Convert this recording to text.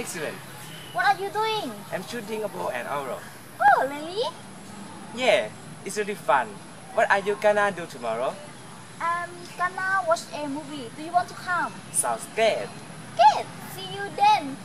Excellent. What are you doing? I'm shooting a bow and arrow. Oh, really? Yeah, it's really fun. What are you gonna do tomorrow? I'm gonna watch a movie. Do you want to come? Sounds good. Good. See you then.